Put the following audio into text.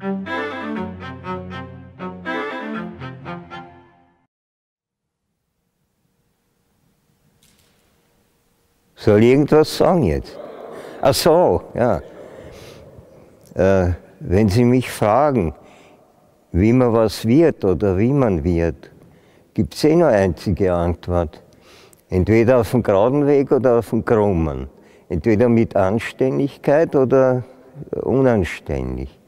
Soll ich irgendwas sagen jetzt? Ach so, ja. Äh, wenn Sie mich fragen, wie man was wird oder wie man wird, gibt es eh nur einzige Antwort. Entweder auf dem geraden Weg oder auf dem krummen. Entweder mit Anständigkeit oder unanständig.